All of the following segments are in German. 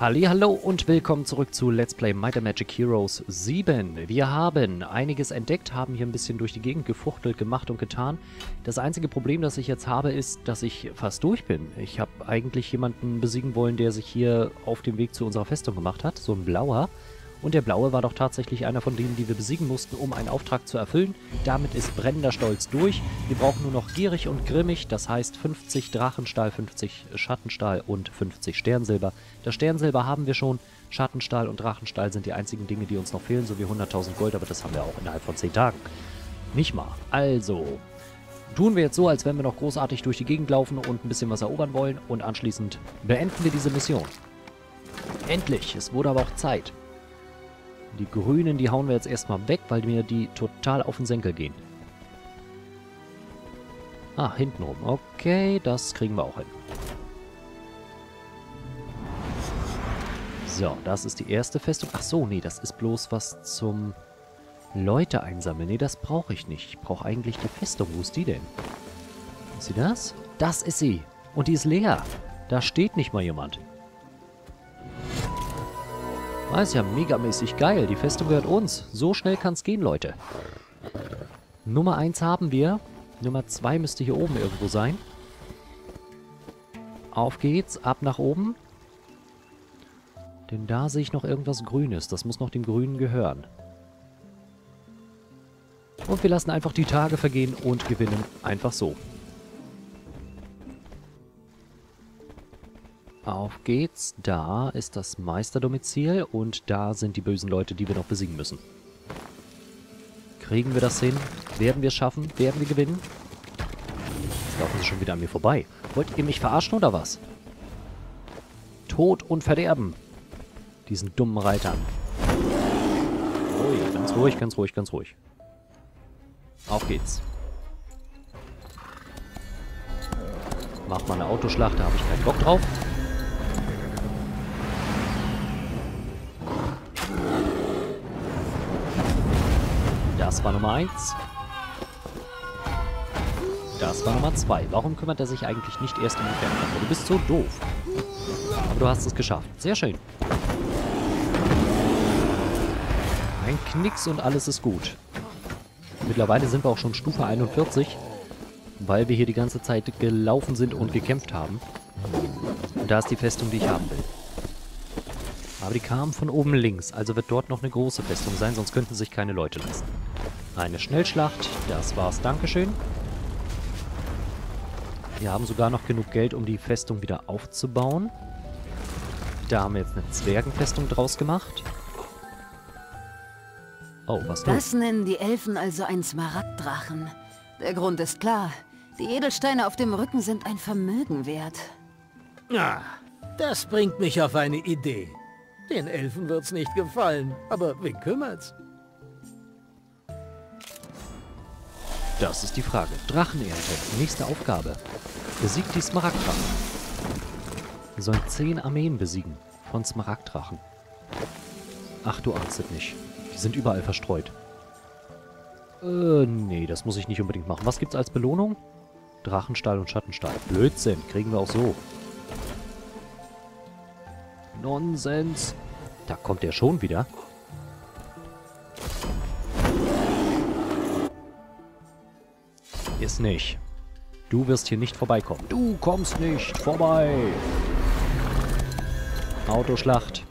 Hallo und willkommen zurück zu Let's Play Might Magic Heroes 7. Wir haben einiges entdeckt, haben hier ein bisschen durch die Gegend gefuchtelt, gemacht und getan. Das einzige Problem, das ich jetzt habe, ist, dass ich fast durch bin. Ich habe eigentlich jemanden besiegen wollen, der sich hier auf dem Weg zu unserer Festung gemacht hat, so ein blauer. Und der Blaue war doch tatsächlich einer von denen, die wir besiegen mussten, um einen Auftrag zu erfüllen. Damit ist brennender Stolz durch. Wir brauchen nur noch gierig und grimmig, das heißt 50 Drachenstahl, 50 Schattenstahl und 50 Sternsilber. Das Sternsilber haben wir schon, Schattenstahl und Drachenstahl sind die einzigen Dinge, die uns noch fehlen, sowie 100.000 Gold, aber das haben wir auch innerhalb von 10 Tagen. Nicht mal. Also, tun wir jetzt so, als wenn wir noch großartig durch die Gegend laufen und ein bisschen was erobern wollen und anschließend beenden wir diese Mission. Endlich, es wurde aber auch Zeit. Die Grünen, die hauen wir jetzt erstmal weg, weil mir die total auf den Senkel gehen. Ah, hintenrum. Okay, das kriegen wir auch hin. So, das ist die erste Festung. Ach so, nee, das ist bloß was zum Leute einsammeln. Nee, das brauche ich nicht. Ich brauche eigentlich die Festung. Wo ist die denn? Ist sie das? Das ist sie. Und die ist leer. Da steht nicht mal jemand. Ah, ist ja megamäßig geil. Die Festung gehört uns. So schnell kann es gehen, Leute. Nummer 1 haben wir. Nummer 2 müsste hier oben irgendwo sein. Auf geht's, ab nach oben. Denn da sehe ich noch irgendwas Grünes. Das muss noch dem Grünen gehören. Und wir lassen einfach die Tage vergehen und gewinnen einfach so. Auf geht's. Da ist das Meisterdomizil und da sind die bösen Leute, die wir noch besiegen müssen. Kriegen wir das hin? Werden wir es schaffen? Werden wir gewinnen? Jetzt laufen sie schon wieder an mir vorbei. Wollt ihr mich verarschen oder was? Tod und Verderben. Diesen dummen Reitern. Ruhig, ganz ruhig, ganz ruhig, ganz ruhig. Auf geht's. Macht mal eine Autoschlacht, da habe ich keinen Bock drauf. Das war Nummer 1. Das war Nummer 2. Warum kümmert er sich eigentlich nicht erst um die Fernkampf? Du bist so doof. Aber du hast es geschafft. Sehr schön. Ein Knicks und alles ist gut. Mittlerweile sind wir auch schon Stufe 41, weil wir hier die ganze Zeit gelaufen sind und gekämpft haben. Und da ist die Festung, die ich haben will. Aber die kamen von oben links, also wird dort noch eine große Festung sein, sonst könnten sich keine Leute leisten. Eine Schnellschlacht, das war's, Dankeschön. Wir haben sogar noch genug Geld, um die Festung wieder aufzubauen. Da haben wir jetzt eine Zwergenfestung draus gemacht. Oh, was nun? Das nennen die Elfen also ein Smaragddrachen. Der Grund ist klar. Die Edelsteine auf dem Rücken sind ein Vermögen wert. Ah, das bringt mich auf eine Idee. Den Elfen wird's nicht gefallen, aber wen kümmert's? Das ist die Frage. Drachenernte. Nächste Aufgabe. Besiegt die Smaragddrachen. Wir sollen zehn Armeen besiegen von Smaragddrachen. Ach, du ahnst nicht. Die sind überall verstreut. Äh, nee, das muss ich nicht unbedingt machen. Was gibt's als Belohnung? Drachenstahl und Schattenstahl. Blödsinn, kriegen wir auch so. Nonsens. Da kommt er schon wieder. Ist nicht. Du wirst hier nicht vorbeikommen. Du kommst nicht vorbei. Autoschlacht.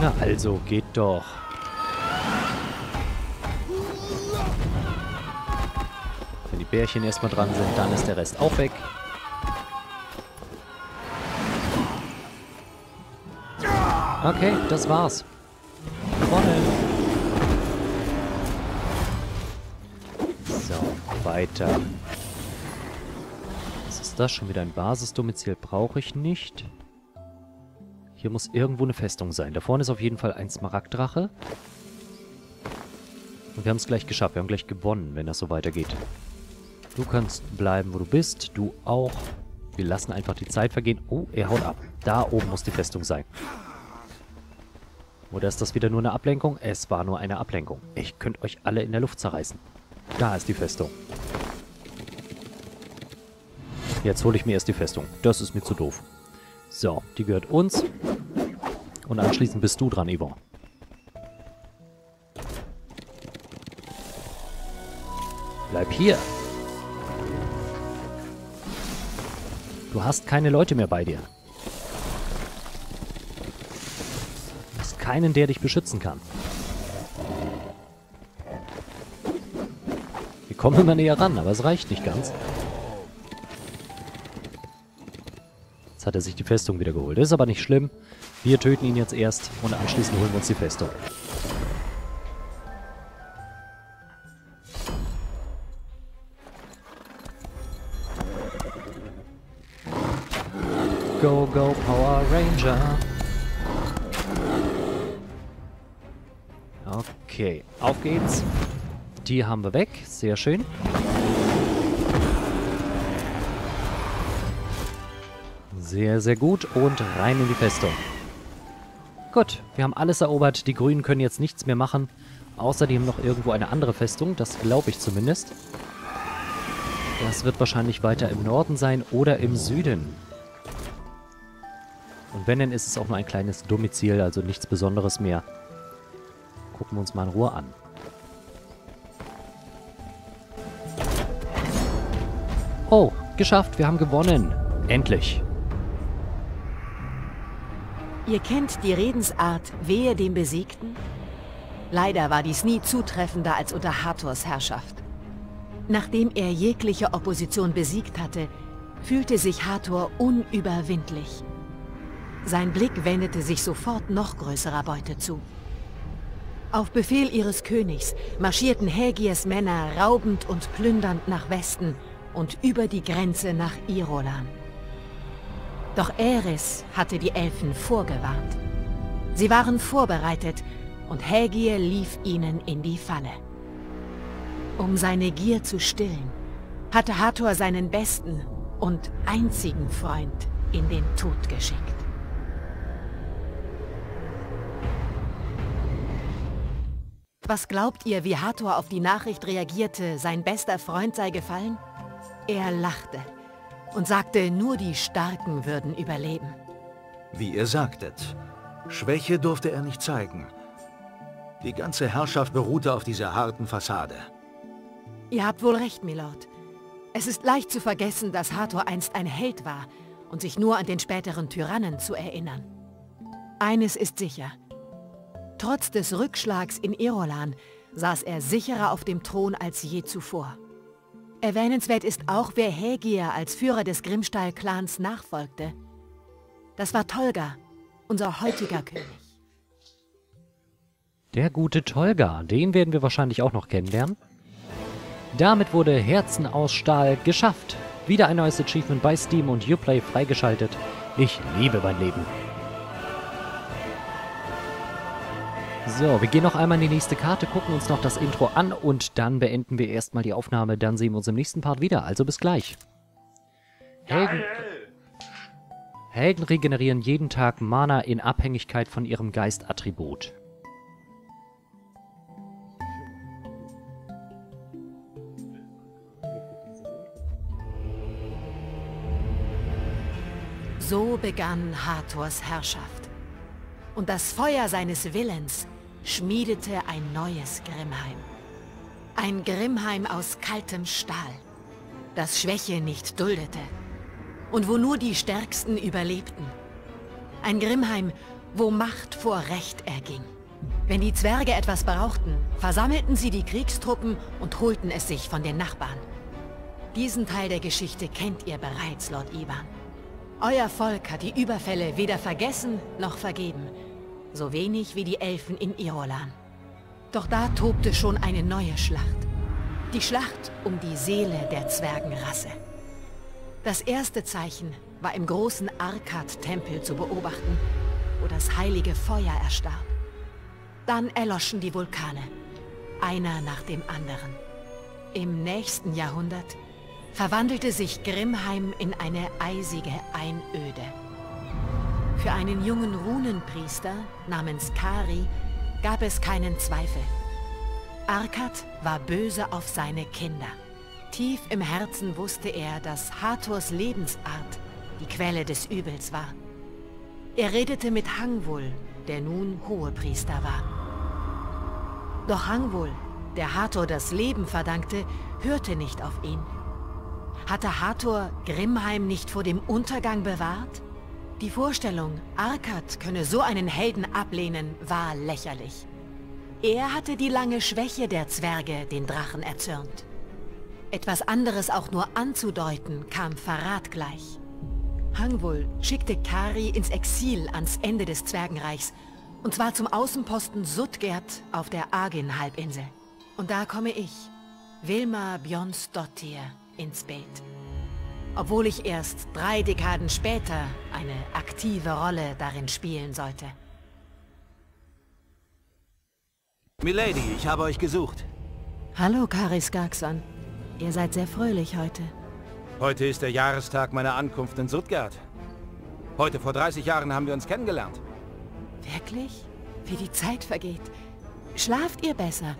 Na also, geht doch. Bärchen erstmal dran sind, dann ist der Rest auch weg. Okay, das war's. Gewonnen. So, weiter. Was ist das? Schon wieder ein Basisdomizil brauche ich nicht. Hier muss irgendwo eine Festung sein. Da vorne ist auf jeden Fall ein Smaragddrache. Und wir haben es gleich geschafft. Wir haben gleich gewonnen, wenn das so weitergeht. Du kannst bleiben, wo du bist. Du auch. Wir lassen einfach die Zeit vergehen. Oh, er haut ab. Da oben muss die Festung sein. Oder ist das wieder nur eine Ablenkung? Es war nur eine Ablenkung. Ich könnte euch alle in der Luft zerreißen. Da ist die Festung. Jetzt hole ich mir erst die Festung. Das ist mir zu doof. So, die gehört uns. Und anschließend bist du dran, Yvonne. Bleib hier. Du hast keine Leute mehr bei dir. Du hast keinen, der dich beschützen kann. Wir kommen immer näher ran, aber es reicht nicht ganz. Jetzt hat er sich die Festung wieder geholt. Ist aber nicht schlimm. Wir töten ihn jetzt erst und anschließend holen wir uns die Festung. Go, go, Power Ranger. Okay, auf geht's. Die haben wir weg. Sehr schön. Sehr, sehr gut. Und rein in die Festung. Gut, wir haben alles erobert. Die Grünen können jetzt nichts mehr machen. Außerdem noch irgendwo eine andere Festung. Das glaube ich zumindest. Das wird wahrscheinlich weiter im Norden sein oder im Süden. Und wenn, dann ist es auch nur ein kleines Domizil, also nichts Besonderes mehr. Gucken wir uns mal in Ruhe an. Oh, geschafft, wir haben gewonnen. Endlich. Ihr kennt die Redensart, wehe dem Besiegten? Leider war dies nie zutreffender als unter Hathors Herrschaft. Nachdem er jegliche Opposition besiegt hatte, fühlte sich Hathor unüberwindlich. Sein Blick wendete sich sofort noch größerer Beute zu. Auf Befehl ihres Königs marschierten Hägiers Männer raubend und plündernd nach Westen und über die Grenze nach Irolan. Doch Eris hatte die Elfen vorgewarnt. Sie waren vorbereitet und Hägier lief ihnen in die Falle. Um seine Gier zu stillen, hatte Hathor seinen besten und einzigen Freund in den Tod geschickt. Was glaubt ihr, wie Hathor auf die Nachricht reagierte, sein bester Freund sei gefallen? Er lachte und sagte, nur die Starken würden überleben. Wie ihr sagtet, Schwäche durfte er nicht zeigen. Die ganze Herrschaft beruhte auf dieser harten Fassade. Ihr habt wohl recht, Milord. Es ist leicht zu vergessen, dass Hathor einst ein Held war und sich nur an den späteren Tyrannen zu erinnern. Eines ist sicher. Trotz des Rückschlags in Irolan saß er sicherer auf dem Thron als je zuvor. Erwähnenswert ist auch, wer Hägier als Führer des Grimmstall-Clans nachfolgte. Das war Tolga, unser heutiger König. Der gute Tolga, den werden wir wahrscheinlich auch noch kennenlernen. Damit wurde Herzen aus Stahl geschafft. Wieder ein neues Achievement bei Steam und Uplay freigeschaltet. Ich liebe mein Leben. So, wir gehen noch einmal in die nächste Karte, gucken uns noch das Intro an und dann beenden wir erstmal die Aufnahme. Dann sehen wir uns im nächsten Part wieder. Also bis gleich. Helden, Helden regenerieren jeden Tag Mana in Abhängigkeit von ihrem Geistattribut. So begann Hathors Herrschaft. Und das Feuer seines Willens schmiedete ein neues Grimmheim. Ein Grimmheim aus kaltem Stahl, das Schwäche nicht duldete und wo nur die Stärksten überlebten. Ein Grimmheim, wo Macht vor Recht erging. Wenn die Zwerge etwas brauchten, versammelten sie die Kriegstruppen und holten es sich von den Nachbarn. Diesen Teil der Geschichte kennt ihr bereits, Lord Ivan. Euer Volk hat die Überfälle weder vergessen noch vergeben. So wenig wie die Elfen in Irolan. Doch da tobte schon eine neue Schlacht. Die Schlacht um die Seele der Zwergenrasse. Das erste Zeichen war im großen Arkad-Tempel zu beobachten, wo das heilige Feuer erstarb. Dann erloschen die Vulkane, einer nach dem anderen. Im nächsten Jahrhundert verwandelte sich Grimheim in eine eisige Einöde. Für einen jungen Runenpriester namens Kari gab es keinen Zweifel. Arkad war böse auf seine Kinder. Tief im Herzen wusste er, dass Hathors Lebensart die Quelle des Übels war. Er redete mit Hangwul, der nun Hohepriester war. Doch Hangwul, der Hathor das Leben verdankte, hörte nicht auf ihn. Hatte Hathor Grimheim nicht vor dem Untergang bewahrt? Die Vorstellung, Arkad könne so einen Helden ablehnen, war lächerlich. Er hatte die lange Schwäche der Zwerge den Drachen erzürnt. Etwas anderes auch nur anzudeuten, kam Verrat gleich. Hangwul schickte Kari ins Exil ans Ende des Zwergenreichs, und zwar zum Außenposten Suttgert auf der Argin-Halbinsel. Und da komme ich, Wilma Bjonsdottir, ins Bild. Obwohl ich erst drei Dekaden später eine aktive Rolle darin spielen sollte. Milady, ich habe euch gesucht. Hallo, Karis Garxon. Ihr seid sehr fröhlich heute. Heute ist der Jahrestag meiner Ankunft in Stuttgart. Heute vor 30 Jahren haben wir uns kennengelernt. Wirklich? Wie die Zeit vergeht. Schlaft ihr besser?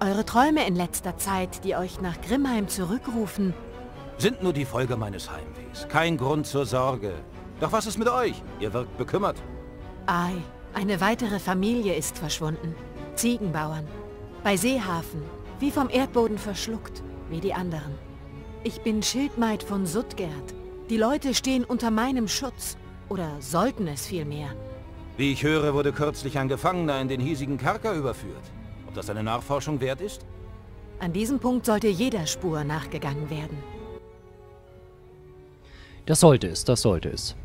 Eure Träume in letzter Zeit, die euch nach Grimheim zurückrufen, sind nur die Folge meines Heimwehs. Kein Grund zur Sorge. Doch was ist mit euch? Ihr wirkt bekümmert. Ei, eine weitere Familie ist verschwunden. Ziegenbauern. Bei Seehafen, wie vom Erdboden verschluckt, wie die anderen. Ich bin Schildmaid von Suttgert. Die Leute stehen unter meinem Schutz. Oder sollten es vielmehr. Wie ich höre, wurde kürzlich ein Gefangener in den hiesigen Kerker überführt. Ob das eine Nachforschung wert ist? An diesem Punkt sollte jeder Spur nachgegangen werden. Das sollte es, das sollte es.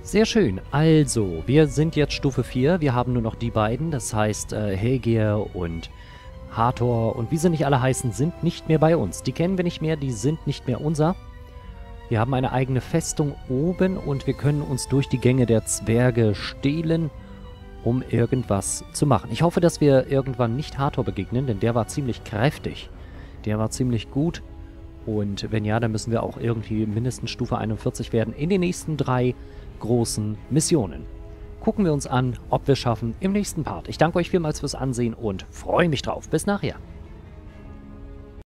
Sehr schön. Also, wir sind jetzt Stufe 4. Wir haben nur noch die beiden. Das heißt, äh, Helgir und Hathor und wie sie nicht alle heißen, sind nicht mehr bei uns. Die kennen wir nicht mehr, die sind nicht mehr unser. Wir haben eine eigene Festung oben und wir können uns durch die Gänge der Zwerge stehlen, um irgendwas zu machen. Ich hoffe, dass wir irgendwann nicht Hathor begegnen, denn der war ziemlich kräftig. Der war ziemlich gut. Und wenn ja, dann müssen wir auch irgendwie mindestens Stufe 41 werden in den nächsten drei großen Missionen. Gucken wir uns an, ob wir es schaffen im nächsten Part. Ich danke euch vielmals fürs Ansehen und freue mich drauf. Bis nachher.